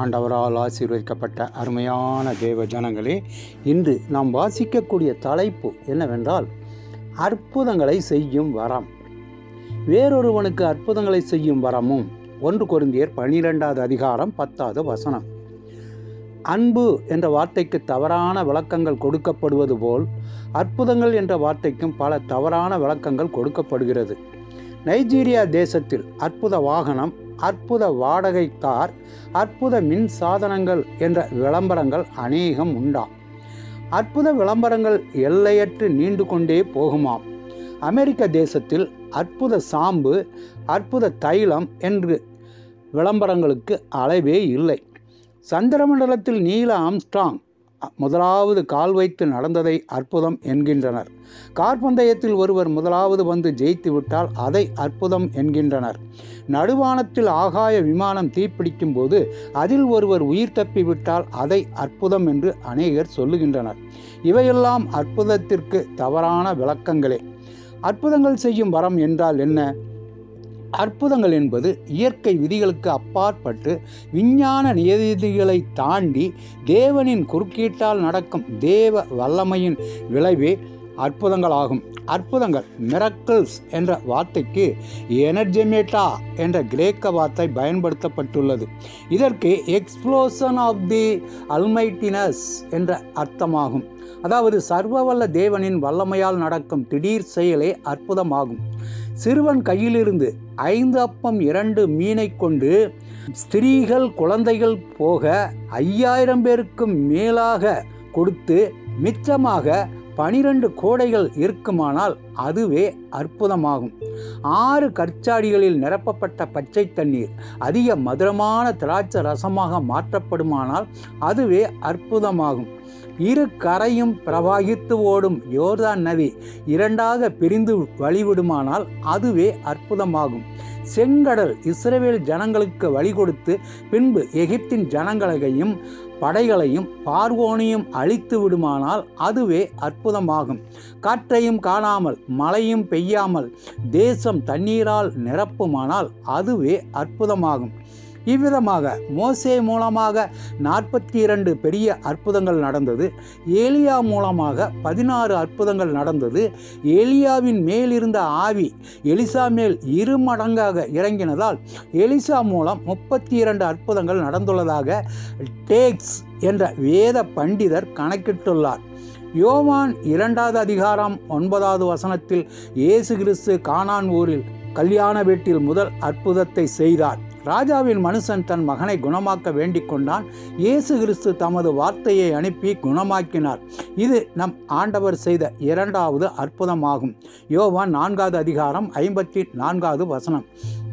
ஆண்டவரால் ஆசீர்வதிக்கப்பட்ட அருமையான தேவ ஜனங்களே இன்று நாம் வாசிக்கக்கூடிய தலைப்பு என்னவென்றால் அற்புதங்களை செய்யும் வரம். வேறொருவனுக்கு அற்புதங்களை செய்யும் வரமும் ஒன்று குருந்தியர் பனிரெண்டாவது அதிகாரம் பத்தாவது வசனம். அன்பு என்ற வார்த்தைக்கு தவறான விளக்கங்கள் கொடுக்கப்படுவது போல் அற்புதங்கள் என்ற வார்த்தைக்கும் பல தவறான விளக்கங்கள் கொடுக்கப்படுகிறது. நைஜீரியா தேசத்தில் அற்புத வாகனம் அற்புத வாடகை கார் அற்புத மின் சாதனங்கள் என்ற விளம்பரங்கள் அநேகம் உண்டாம் அற்புத விளம்பரங்கள் எல்லையற்று நீண்டு கொண்டே போகுமாம். அமெரிக்க தேசத்தில் அற்புத சாம்பு அற்புத தைலம் என்று விளம்பரங்களுக்கு அளவே இல்லை. சந்திரமண்டலத்தில் நீல ஆம்ஸ்ட்ராங் முதலாவது கால் வைத்து நடந்ததை அற்புதம் என்கின்றனர். கார்பந்தயத்தில் ஒருவர் முதலாவது வந்து ஜெயித்து விட்டால் அதை அற்புதம் என்கின்றனர். நடுவானத்தில் ஆகாய விமானம் தீப்பிடிக்கும் போது அதில் ஒருவர் உயிர் தப்பி விட்டால் அதை அற்புதம் என்று அநேகர் சொல்லுகின்றனர். இவையெல்லாம் அற்புதத்திற்கு தவறான விளக்கங்களே. அற்புதங்கள் செய்யும் வரம் என்றால் என்ன? அற்புதங்கள் என்பது இயற்கை விதிகளுக்கு அப்பாற்பட்டு விஞ்ஞான நியதிகளை தாண்டி தேவனின் குறுக்கீட்டால் நடக்கும் தேவ வல்லமையின் விளைவே அற்புதங்களாகும். அற்புதங்கள் மிரக்கிள்ஸ் என்ற வார்த்தைக்கு எனர்ஜெமேட்டா என்ற கிரேக்க வார்த்தை பயன்படுத்தப்பட்டுள்ளது. இதற்கு எக்ஸ்ப்ளோசன் ஆஃப் தி அல்மைட்டினஸ் என்ற அர்த்தமாகும். அதாவது சர்வவல்ல தேவனின் வல்லமையால் நடக்கும் திடீர் செயலே அற்புதமாகும். சிறுவன் கையிலிருந்து ஐந்து அப்பம் இரண்டு மீனை கொண்டு ஸ்திரீகள் குழந்தைகள் போக ஐயாயிரம் பேருக்கும் மேலாக கொடுத்து மிச்சமாக பனிரெண்டு கோடைகள் இருக்குமானால் அதுவே அற்புதமாகும். ஆறு கற்சாடிகளில் நிரப்பப்பட்ட பச்சை தண்ணீர் அதிக மதுரமான திராட்சை ரசமாக மாற்றப்படுமானால் அதுவே அற்புதமாகும். இரு கரையும் பிரவாகித்து ஓடும் யோர்தான் நதி இரண்டாக பிரிந்து வழிவிடுமானால் அதுவே அற்புதமாகும். செங்கடல் இஸ்ரேல் ஜனங்களுக்கு வழி கொடுத்து பின்பு எகிப்தின் ஜனங்களையும் படைகளையும் பார்வோனையும் அழித்து விடுமானால் அதுவே அற்புதமாகும். காற்றையும் காணாமல் மழையும் பெய்யாமல் தேசம் தண்ணீரால் நிரப்புமானால் அதுவே அற்புதமாகும். இவ்விதமாக மோசே மூலமாக நாற்பத்தி இரண்டு பெரிய அற்புதங்கள் நடந்தது. ஏலியா மூலமாக பதினாறு அற்புதங்கள் நடந்தது. ஏலியாவின் மேலிருந்த ஆவி எலிசா மேல் இரு மடங்காக இறங்கினதால் எலிசா மூலம் முப்பத்தி இரண்டு அற்புதங்கள் நடந்துள்ளதாக டேக்ஸ் என்ற வேத பண்டிதர் கணக்கிட்டுள்ளார். யோவான் இரண்டாவது அதிகாரம் ஒன்பதாவது வசனத்தில் இயேசு கிறிஸ்து கானான் ஊரில் கல்யாண வீட்டில் முதல் அற்புதத்தை செய்தார். ராஜாவின் மனுஷன் தன் மகனை குணமாக்க வேண்டிக் கொண்டான். இயேசு கிறிஸ்து தமது வார்த்தையை அனுப்பி குணமாக்கினார். இது நம் ஆண்டவர் செய்த இரண்டாவது அற்புதமாகும். யோவான் நான்காவது அதிகாரம் ஐம்பத்தி நான்காவது வசனம்.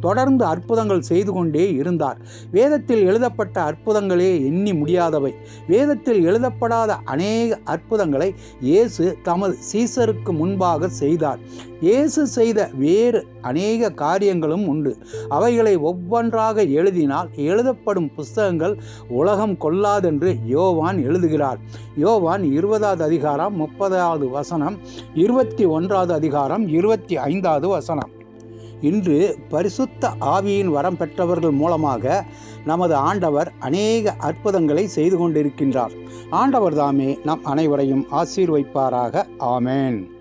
தொடர்ந்து அற்புதங்கள் செய்து கொண்டே இருந்தார். வேதத்தில் எழுதப்பட்ட அற்புதங்களே எண்ணி முடியாதவை. வேதத்தில் எழுதப்படாத அநேக அற்புதங்களை இயேசு தமது சீசருக்கு முன்பாக செய்தார். இயேசு செய்த வேறு அநேக காரியங்களும் உண்டு. அவைகளை ஒவ்வொன்றாக எழுதினால் எழுதப்படும் புஸ்தகங்கள் உலகம் கொள்ளாதென்று யோவான் எழுதுகிறார். யோவான் இருபதாவது அதிகாரம் முப்பதாவது வசனம் இருபத்தி ஒன்றாவது அதிகாரம் இருபத்தி ஐந்தாவது வசனம். இன்று பரிசுத்த ஆவியின் வரம் பெற்றவர்கள் மூலமாக நமது ஆண்டவர் அநேக அற்புதங்களை செய்து கொண்டிருக்கின்றார். ஆண்டவர் தாமே நம் அனைவரையும் ஆசீர்வைப்பாராக. ஆமேன்.